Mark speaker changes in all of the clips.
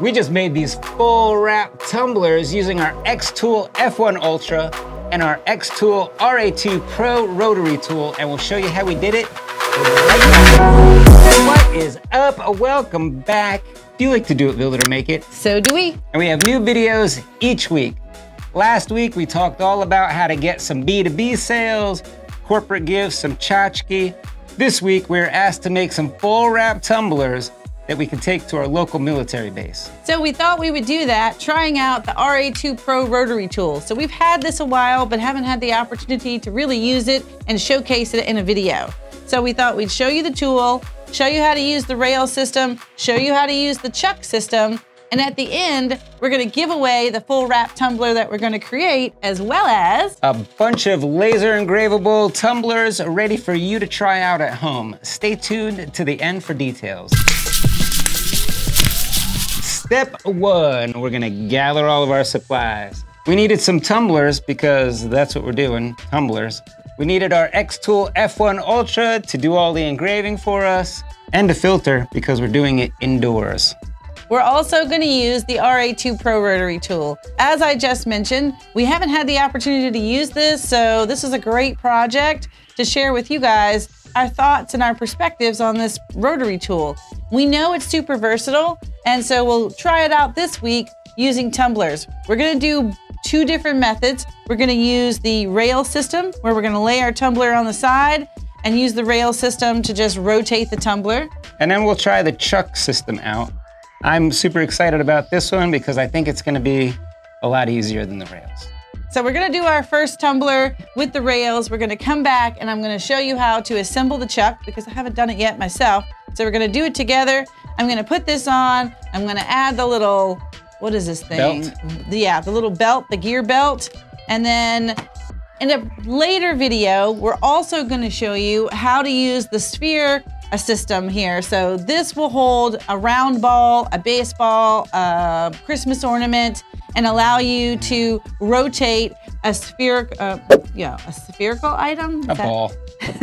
Speaker 1: We just made these full wrap tumblers using our Xtool F1 Ultra and our Xtool RA2 Pro rotary tool, and we'll show you how we did it. What is up? Welcome back. Do you like to do it, build it, or make it?
Speaker 2: So do we.
Speaker 1: And we have new videos each week. Last week, we talked all about how to get some B2B sales, corporate gifts, some tchotchke. This week, we're asked to make some full wrap tumblers that we can take to our local military base.
Speaker 2: So we thought we would do that, trying out the RA2 Pro rotary tool. So we've had this a while, but haven't had the opportunity to really use it and showcase it in a video. So we thought we'd show you the tool, show you how to use the rail system, show you how to use the chuck system, and at the end, we're gonna give away the full wrap tumbler that we're gonna create, as well as
Speaker 1: a bunch of laser engravable tumblers ready for you to try out at home. Stay tuned to the end for details. Step one, we're gonna gather all of our supplies. We needed some tumblers because that's what we're doing, tumblers. We needed our Xtool F1 Ultra to do all the engraving for us, and a filter because we're doing it indoors.
Speaker 2: We're also going to use the RA2 Pro Rotary tool. As I just mentioned, we haven't had the opportunity to use this, so this is a great project to share with you guys our thoughts and our perspectives on this rotary tool. We know it's super versatile, and so we'll try it out this week using tumblers. We're gonna do two different methods. We're gonna use the rail system, where we're gonna lay our tumbler on the side and use the rail system to just rotate the tumbler.
Speaker 1: And then we'll try the chuck system out. I'm super excited about this one because I think it's gonna be a lot easier than the rails.
Speaker 2: So we're gonna do our first tumbler with the rails. We're gonna come back and I'm gonna show you how to assemble the chuck because I haven't done it yet myself. So we're gonna do it together. I'm gonna put this on. I'm gonna add the little, what is this thing?
Speaker 1: Belt?
Speaker 2: Yeah, the little belt, the gear belt. And then in a later video, we're also gonna show you how to use the sphere a system here. So this will hold a round ball, a baseball, a Christmas ornament, and allow you to rotate a spherical, uh, yeah, a spherical item.
Speaker 1: A ball.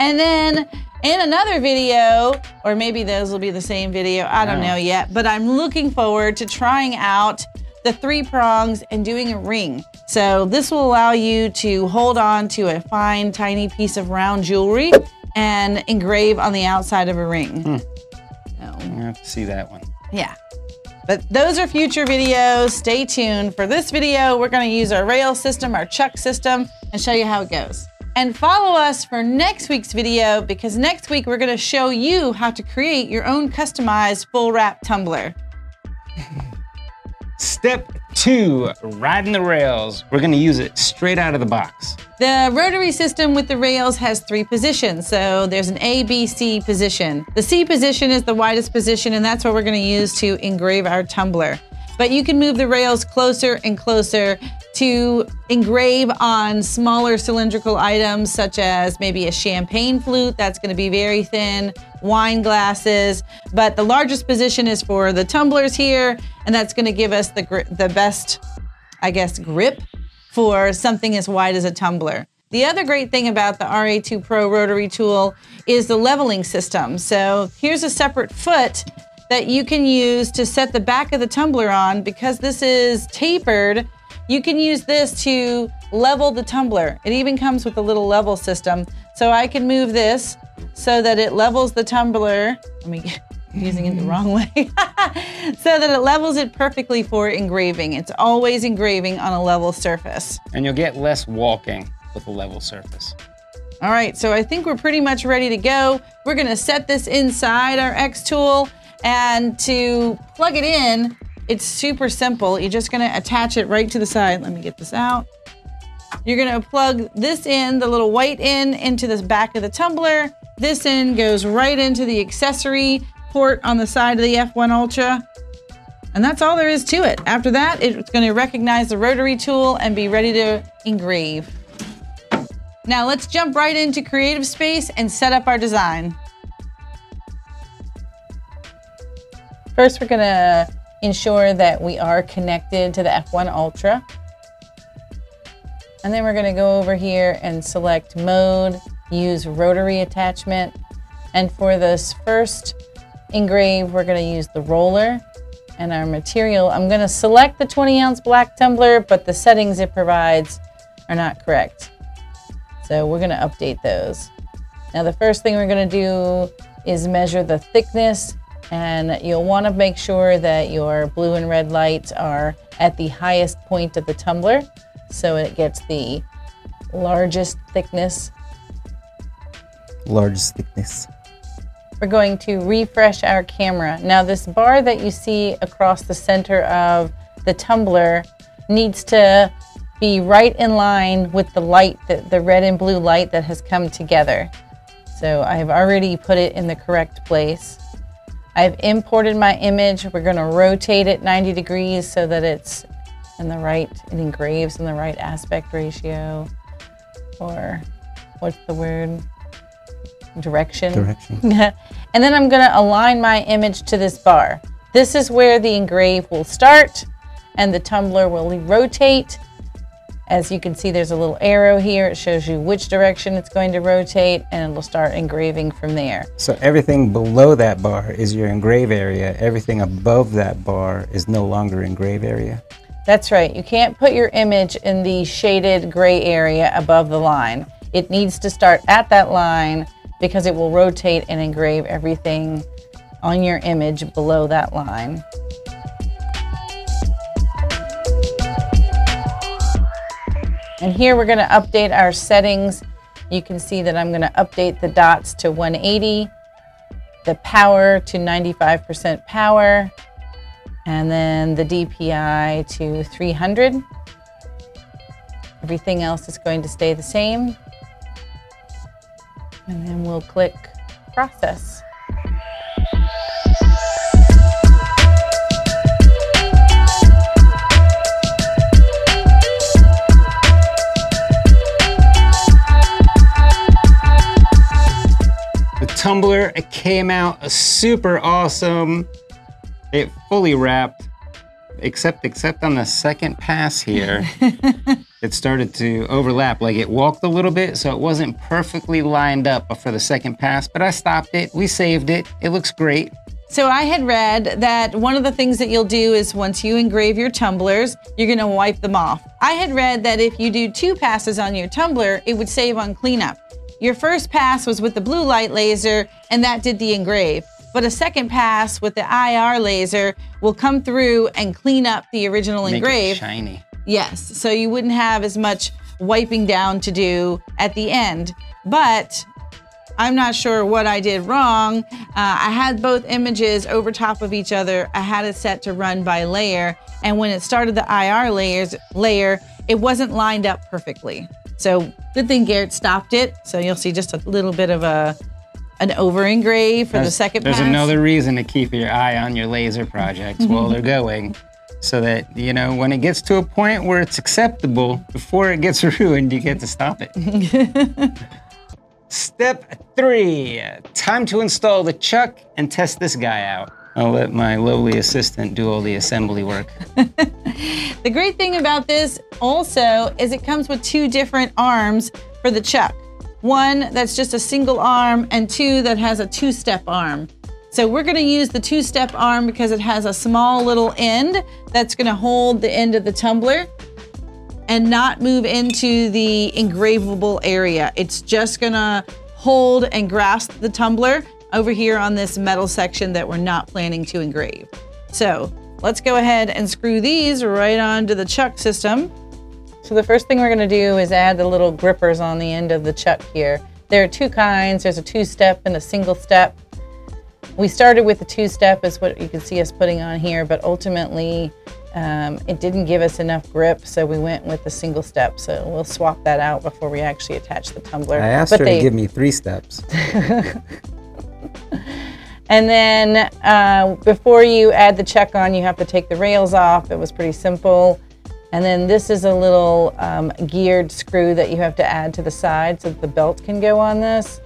Speaker 2: and then in another video, or maybe those will be the same video, I don't
Speaker 1: No.
Speaker 2: know yet, but I'm looking forward to trying out the three prongs and doing a ring. So this will allow you to hold on to a fine, tiny piece of round jewelry and engrave on the outside of a ring. Hmm. So,
Speaker 1: I have to see that one.
Speaker 2: yeah. But those are future videos. Stay tuned. For this video, we're going to use our rail system, our chuck system, and show you how it goes. And follow us for next week's video because next week we're going to show you how to create your own customized full wrap tumbler.
Speaker 1: Step two, riding the rails. We're gonna use it straight out of the box.
Speaker 2: The rotary system with the rails has three positions. So there's an A, B, C position. The C position is the widest position, and that's what we're going to use to engrave our tumbler. But you can move the rails closer and closer to engrave on smaller cylindrical items, such as maybe a champagne flute that's going to be very thin, wine glasses. But the largest position is for the tumblers here, and that's going to give us the, the best, I guess, grip for something as wide as a tumbler. The other great thing about the RA2 Pro rotary tool is the leveling system. So here's a separate foot that you can use to set the back of the tumbler on because this is tapered. You can use this to level the tumbler. It even comes with a little level system. So I can move this so that it levels the tumbler. Let me I'm using it the wrong way. so that it levels it perfectly for engraving. It's always engraving on a level surface.
Speaker 1: And you'll get less walking with a level surface.
Speaker 2: All right, so I think we're pretty much ready to go. We're gonna set this inside our X tool and to plug it in, it's super simple. You're just gonna attach it right to the side. Let me get this out. You're gonna plug this in, the little white in, into the back of the tumbler. This in goes right into the accessory port on the side of the F1 Ultra. And that's all there is to it. After that, it's gonna recognize the rotary tool and be ready to engrave. Now let's jump right into Creative Space and set up our design. First, we're gonna ensure that we are connected to the F1 Ultra. And then we're gonna go over here and select mode, use rotary attachment. And for this first engrave, we're gonna use the roller. And our material, I'm going to select the 20 ounce black tumbler, but the settings it provides are not correct. So we're going to update those. Now the first thing we're going to do is measure the thickness and you'll want to make sure that your blue and red lights are at the highest point of the tumbler so it gets the largest thickness.
Speaker 1: Largest thickness.
Speaker 2: We're going to refresh our camera. Now this bar that you see across the center of the tumbler needs to be right in line with the light, the, the red and blue light that has come together. So I've already put it in the correct place. I've imported my image. We're going to rotate it 90 degrees so that it's in the right, it engraves in the right aspect ratio. Or what's the word? Direction.
Speaker 1: Direction.
Speaker 2: and then I'm going to align my image to this bar. This is where the engrave will start and the tumbler will rotate as you can see, there's a little arrow here. It shows you which direction it's going to rotate and it'll start engraving from there.
Speaker 1: So everything below that bar is your engrave area. Everything above that bar is no longer engrave area.
Speaker 2: That's right. You can't put your image in the shaded gray area above the line. It needs to start at that line because it will rotate and engrave everything on your image below that line. And here we're going to update our settings. You can see that I'm going to update the dots to 180, the power to 95% power, and then the DPI to 300. Everything else is going to stay the same. And then we'll click process.
Speaker 1: Tumbler. It came out uh, super awesome. It fully wrapped, except except on the second pass here. it started to overlap, like it walked a little bit, so it wasn't perfectly lined up for the second pass, but I stopped it, we saved it, it looks great.
Speaker 2: So I had read that one of the things that you'll do is once you engrave your tumblers, you're gonna wipe them off. I had read that if you do two passes on your tumbler, it would save on cleanup. Your first pass was with the blue light laser, and that did the engrave. But a second pass with the IR laser will come through and clean up the original
Speaker 1: Make
Speaker 2: engrave.
Speaker 1: It shiny.
Speaker 2: Yes, so you wouldn't have as much wiping down to do at the end. But I'm not sure what I did wrong. Uh, I had both images over top of each other. I had it set to run by layer. And when it started the IR layers layer, it wasn't lined up perfectly. So good thing Garrett stopped it. So you'll see just a little bit of a an over engrave for
Speaker 1: there's,
Speaker 2: the second
Speaker 1: There's
Speaker 2: pass.
Speaker 1: another reason to keep your eye on your laser projects while they're going. So that, you know, when it gets to a point where it's acceptable, before it gets ruined, you get to stop it. Step three, time to install the chuck and test this guy out. I'll let my lowly assistant do all the assembly work.
Speaker 2: the great thing about this also is it comes with two different arms for the chuck. One that's just a single arm and two that has a two-step arm. So we're gonna use the two-step arm because it has a small little end that's gonna hold the end of the tumbler and not move into the engravable area. It's just gonna hold and grasp the tumbler over here on this metal section that we're not planning to engrave. So let's go ahead and screw these right onto the chuck system. So the first thing we're gonna do is add the little grippers on the end of the chuck here. There are two kinds, there's a two-step and a single step. We started with the two-step is what you can see us putting on here, but ultimately um, it didn't give us enough grip, so we went with the single step. So we'll swap that out before we actually attach the tumbler.
Speaker 1: I asked
Speaker 2: but
Speaker 1: her
Speaker 2: they,
Speaker 1: to give me three steps.
Speaker 2: and then uh, before you add the chuck on, you have to take the rails off. It was pretty simple. And then this is a little um, geared screw that you have to add to the side so that the belt can go on this.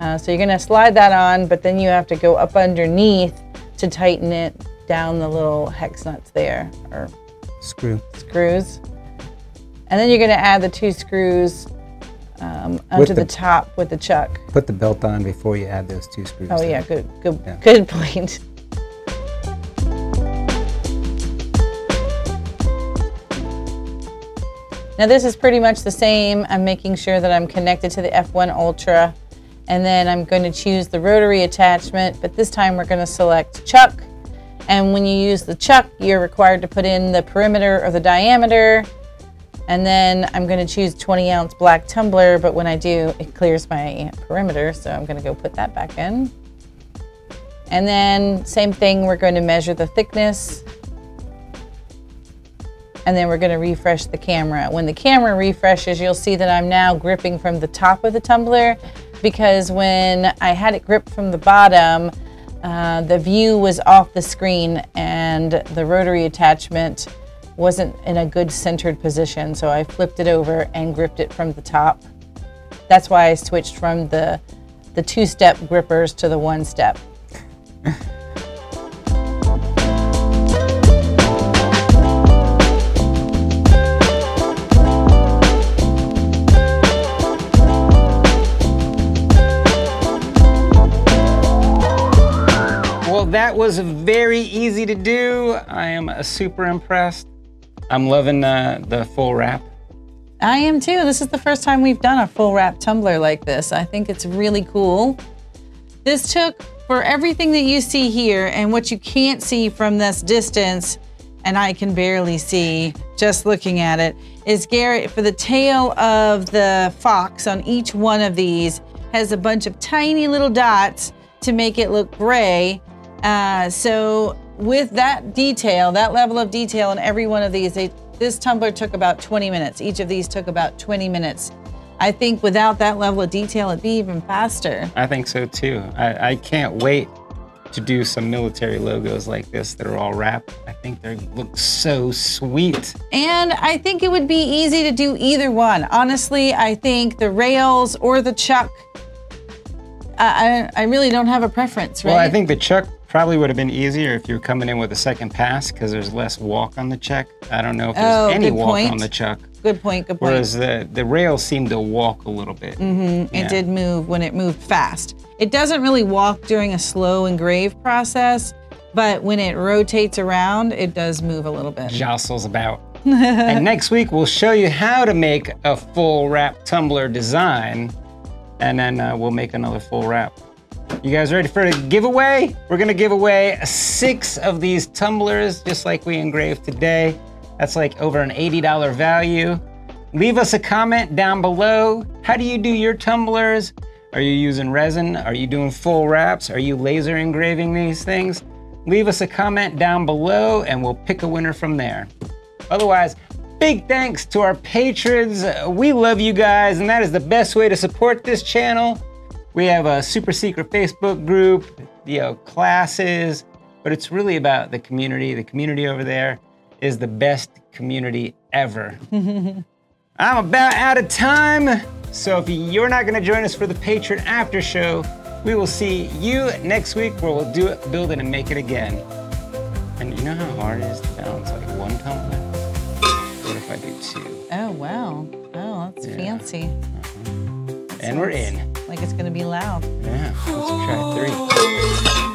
Speaker 2: Uh, so you're gonna slide that on, but then you have to go up underneath to tighten it down the little hex nuts there, or
Speaker 1: Screw.
Speaker 2: screws. And then you're gonna add the two screws um, under the,
Speaker 1: the,
Speaker 2: top with the chuck.
Speaker 1: Put the belt on before you add those two screws.
Speaker 2: Oh yeah, good, good,
Speaker 1: yeah.
Speaker 2: good point. Now this is pretty much the same. I'm making sure that I'm connected to the F1 Ultra and then I'm going to choose the rotary attachment, but this time we're going to select chuck. And when you use the chuck, you're required to put in the perimeter or the diameter. And then I'm going to choose 20 ounce black tumbler, but when I do, it clears my perimeter, so I'm going to go put that back in. And then same thing, we're going to measure the thickness. And then we're going to refresh the camera. When the camera refreshes, you'll see that I'm now gripping from the top of the tumbler because when I had it gripped from the bottom, uh, the view was off the screen and the rotary attachment wasn't in a good centered position. So I flipped it over and gripped it from the top. That's why I switched from the, the two-step grippers to the one-step.
Speaker 1: Well that was very easy to do. I am super impressed. I'm loving uh, the full wrap.
Speaker 2: I am too. This is the first time we've done a full wrap tumbler like this. I think it's really cool. This took for everything that you see here and what you can't see from this distance, and I can barely see just looking at it, is Garrett, for the tail of the fox on each one of these, has a bunch of tiny little dots to make it look gray. Uh, so with that detail, that level of detail in every one of these, they, this tumbler took about 20 minutes. Each of these took about 20 minutes. I think without that level of detail, it'd be even faster.
Speaker 1: I think so too. I, I can't wait to do some military logos like this that are all wrapped. I think they look so sweet.
Speaker 2: And I think it would be easy to do either one. Honestly, I think the rails or the chuck, I, I really don't have a preference, right?
Speaker 1: Well, I think the chuck Probably would have been easier if you were coming in with a second pass because there's less walk on the chuck. I don't know if there's oh, any walk point. on the chuck.
Speaker 2: Good point, good point.
Speaker 1: Whereas the, the rails seem to walk a little bit.
Speaker 2: Mm-hmm. Yeah. It did move when it moved fast. It doesn't really walk during a slow engrave process, but when it rotates around, it does move a little bit.
Speaker 1: Jostles about. and next week, we'll show you how to make a full wrap tumbler design, and then uh, we'll make another full wrap. You guys ready for a giveaway? We're gonna give away six of these tumblers, just like we engraved today. That's like over an $80 value. Leave us a comment down below. How do you do your tumblers? Are you using resin? Are you doing full wraps? Are you laser engraving these things? Leave us a comment down below and we'll pick a winner from there. Otherwise, big thanks to our patrons. We love you guys and that is the best way to support this channel. We have a super secret Facebook group, you know, classes, but it's really about the community. The community over there is the best community ever. I'm about out of time, so if you're not gonna join us for the Patreon after show, we will see you next week where we'll do it, build it, and make it again. And you know how hard it is to balance like one tumbler? What if I do two?
Speaker 2: Oh, wow. Oh, that's yeah. fancy. Uh
Speaker 1: -huh. And we're in
Speaker 2: like it's gonna be loud.
Speaker 1: Yeah, let's try three.